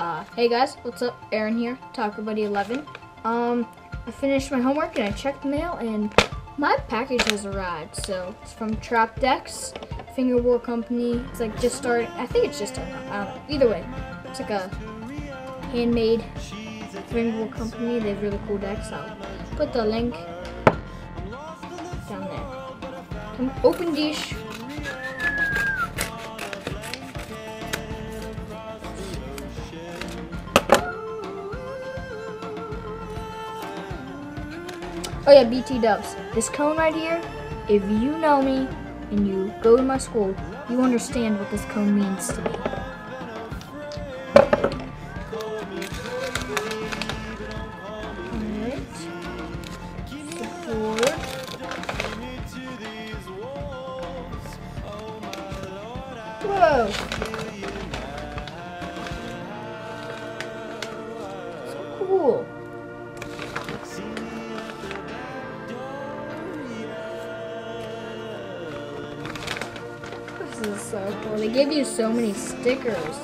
Uh, hey guys, what's up? Erin here, Talker Buddy 11. Um, I finished my homework and I checked the mail and my package has arrived. So it's from Trap Decks, Fingerboard Company. It's like just started. I think it's just starting. I don't know. Either way, it's like a handmade Fingerboard Company. They have really cool decks. I'll put the link down there. Open dish. Oh yeah, BT Dubs. This cone right here, if you know me and you go to my school, you understand what this cone means to me. Whoa! Is so cool. They give you so many stickers.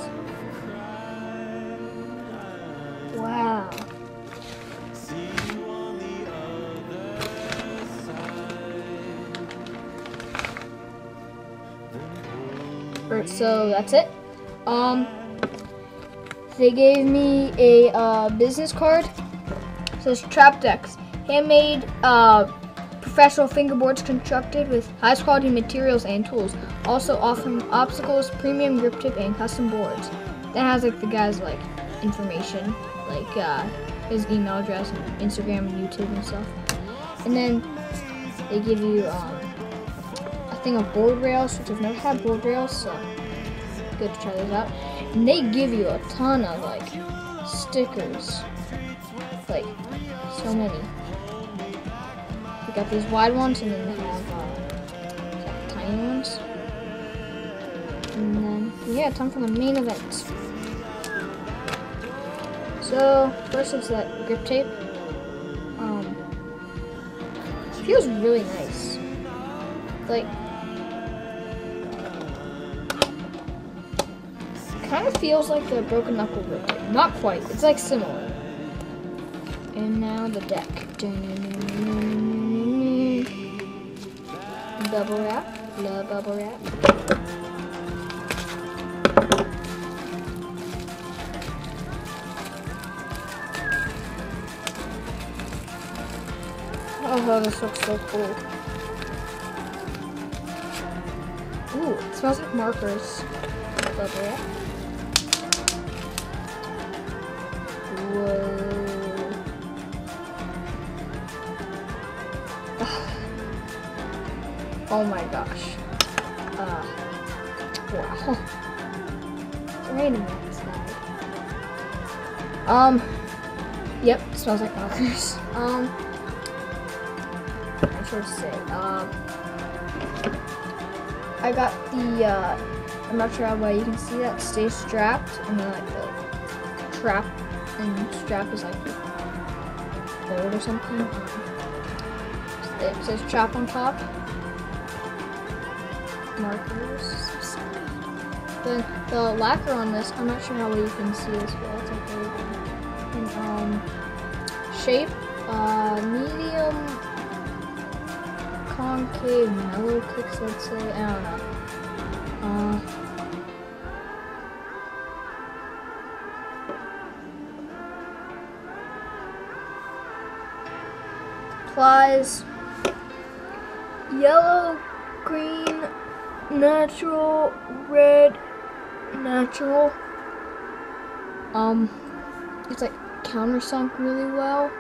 Wow. Alright, so that's it. Um, they gave me a uh, business card. It says Trap Decks, handmade uh, professional fingerboards constructed with highest quality materials and tools. Also offering obstacles, premium grip tape, and custom boards. That has like the guy's like information, like uh, his email address, Instagram, and YouTube, and stuff. And then they give you um, a thing of board rails, which I've never had board rails, so good to try those out. And they give you a ton of like stickers, like so many. Got these wide ones, and then they have uh, tiny ones. And then yeah, time for the main event. So first is that grip tape. Um, feels really nice. Like kind of feels like the broken knuckle grip tape. Not quite. It's like similar. And now the deck. Bubble wrap. Love bubble wrap. Oh, this looks so cool. Ooh, it smells like markers. Bubble wrap. Whoa. Oh my gosh. Uh, wow. It's raining outside. Um, yep, smells like markers. Um, I'm sure to say. Um, I got the, uh, I'm not sure how well you can see that, stay strapped, and then like the trap and strap is like gold or something. Um, it says trap on top. Markers. The the lacquer on this, I'm not sure how well you can see this, but it's good. And um, shape, uh, medium, concave, mellow kicks. Let's say I don't know. Uh, applies yellow, green, natural, red, natural. Um, it's like countersunk really well.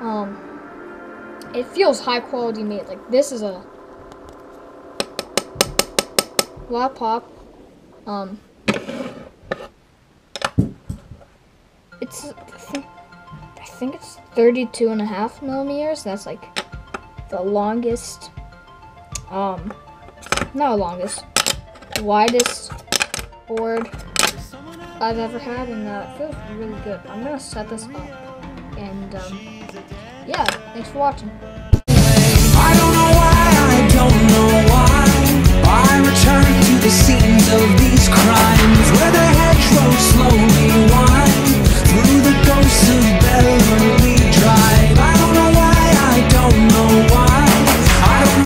Um, it feels high quality made. Like this is a lot pop. Um, it's I think, I think it's 32 and a half millimeters. That's like the longest, um, not longest, widest board I've ever had, and uh, it feels really good. I'm gonna set this up, and um, yeah, thanks for watching. I return to the scenes of these crimes Where the